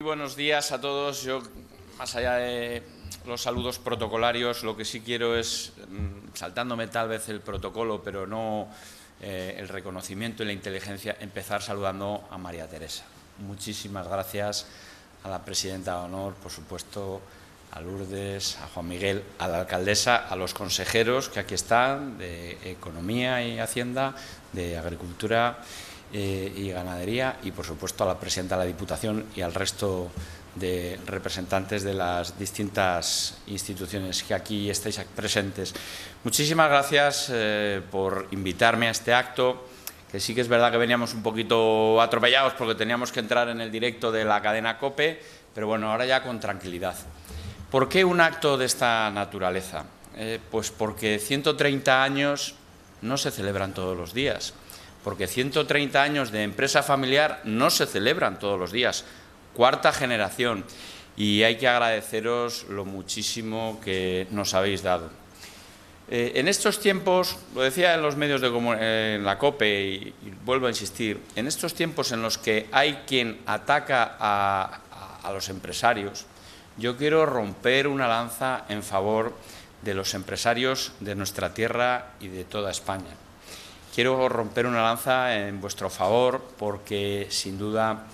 Buenos días a todos. Yo, más allá de los saludos protocolarios, lo que sí quiero es, mm, saltándome tal vez el protocolo, pero no eh, el reconocimiento y la inteligencia, empezar saludando a María Teresa. Muchísimas gracias a la presidenta de honor, por supuesto, a Lourdes, a Juan Miguel, a la alcaldesa, a los consejeros que aquí están, de Economía y Hacienda, de Agricultura eh, y Ganadería y, por supuesto, a la presidenta de la Diputación y al resto de representantes de las distintas instituciones que aquí estáis presentes. Muchísimas gracias eh, por invitarme a este acto, que sí que es verdad que veníamos un poquito atropellados porque teníamos que entrar en el directo de la cadena COPE, pero bueno, ahora ya con tranquilidad. ¿Por qué un acto de esta naturaleza? Eh, pues porque 130 años no se celebran todos los días porque 130 años de empresa familiar no se celebran todos los días, cuarta generación, y hay que agradeceros lo muchísimo que nos habéis dado. Eh, en estos tiempos, lo decía en los medios de en la COPE y, vuelvo a insistir, en estos tiempos en los que hay quien ataca a, a los empresarios, yo quiero romper una lanza en favor de los empresarios de nuestra tierra y de toda España. Quiero romper una lanza en vuestro favor porque, sin duda,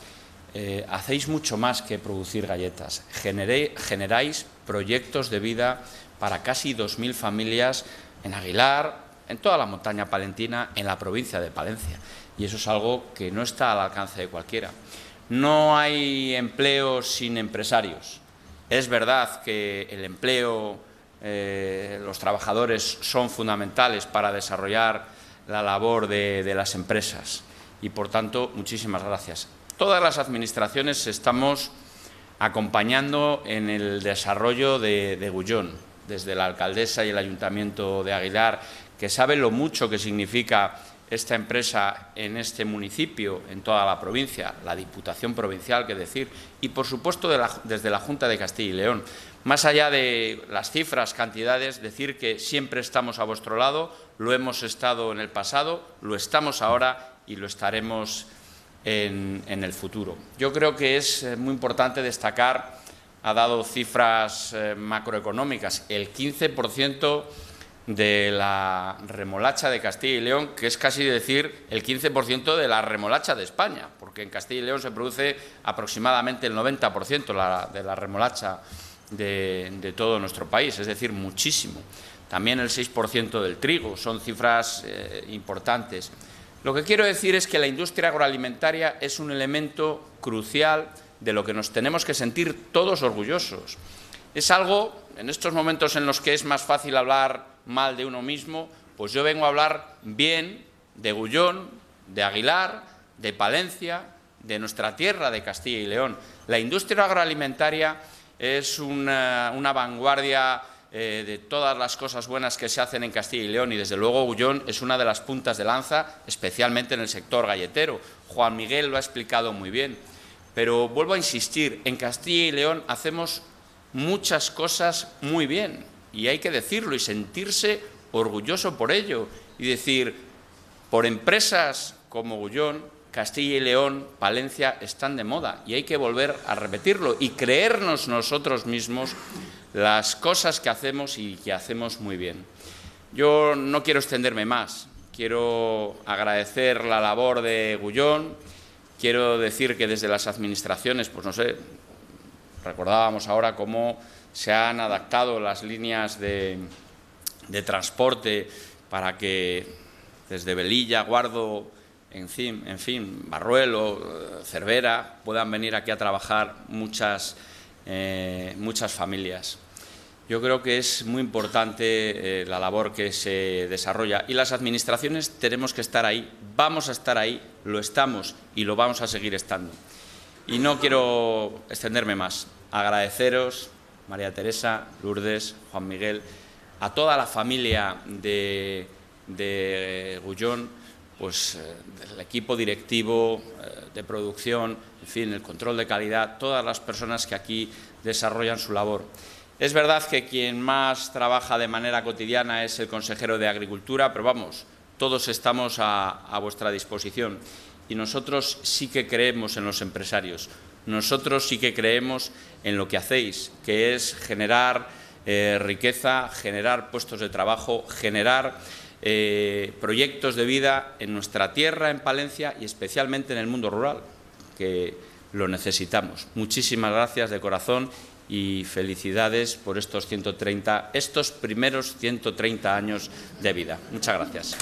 eh, hacéis mucho más que producir galletas. generáis proyectos de vida para casi 2.000 familias en Aguilar, en toda la montaña palentina, en la provincia de Palencia. Y eso es algo que no está al alcance de cualquiera. No hay empleo sin empresarios. Es verdad que el empleo, eh, los trabajadores son fundamentales para desarrollar la labor de, las empresas. Y, por tanto, muchísimas gracias. Todas las administraciones estamos acompañando en el desarrollo de, de Gullón, desde la alcaldesa y el ayuntamiento de Aguilar, que saben lo mucho que significa esta empresa en este municipio, en toda la provincia, la Diputación Provincial, que decir, y por supuesto desde la Junta de Castilla y León. Más allá de las cifras, cantidades, decir que siempre estamos a vuestro lado, lo hemos estado en el pasado, lo estamos ahora y lo estaremos en, el futuro. Yo creo que es eh, muy importante destacar, ha dado cifras eh, macroeconómicas, el 15% de la remolacha de Castilla y León, que es casi decir el 15% de la remolacha de España, porque en Castilla y León se produce aproximadamente el 90% de la remolacha de, todo nuestro país, es decir, muchísimo. También el 6% del trigo, son cifras eh, importantes. Lo que quiero decir es que la industria agroalimentaria es un elemento crucial de lo que nos tenemos que sentir todos orgullosos. Es algo, en estos momentos en los que es más fácil hablar mal de uno mismo, pues yo vengo a hablar bien de Gullón, de Aguilar, de Palencia, de nuestra tierra, de Castilla y León. La industria agroalimentaria es una, vanguardia eh, de todas las cosas buenas que se hacen en Castilla y León y desde luego Gullón es una de las puntas de lanza, especialmente en el sector galletero. Juan Miguel lo ha explicado muy bien. Pero vuelvo a insistir, en Castilla y León hacemos muchas cosas muy bien y hay que decirlo y sentirse orgulloso por ello y decir, por empresas como Gullón, Castilla y León, Palencia están de moda y hay que volver a repetirlo y creernos nosotros mismos las cosas que hacemos y que hacemos muy bien. Yo no quiero extenderme más, quiero agradecer la labor de Gullón, quiero decir que desde las administraciones, pues no sé, recordábamos ahora cómo se han adaptado las líneas de, transporte para que desde Velilla, Guardo, en fin, en fin, Barruelo, Cervera, puedan venir aquí a trabajar muchas, eh, muchas familias. Yo creo que es muy importante eh, la labor que se desarrolla y las administraciones tenemos que estar ahí, vamos a estar ahí, lo estamos y lo vamos a seguir estando. Y no quiero extenderme más, agradeceros María Teresa, Lourdes, Juan Miguel, a toda la familia de, Gullón, pues eh, el equipo directivo eh, de producción, en fin, el control de calidad, todas las personas que aquí desarrollan su labor. Es verdad que quien más trabaja de manera cotidiana es el consejero de Agricultura, pero vamos, todos estamos a vuestra disposición y nosotros sí que creemos en los empresarios. Nosotros sí que creemos en lo que hacéis, que es generar eh, riqueza, generar puestos de trabajo, generar eh, proyectos de vida en nuestra tierra, en Palencia y especialmente en el mundo rural, que lo necesitamos. Muchísimas gracias de corazón y felicidades por estos 130, estos primeros 130 años de vida. Muchas gracias.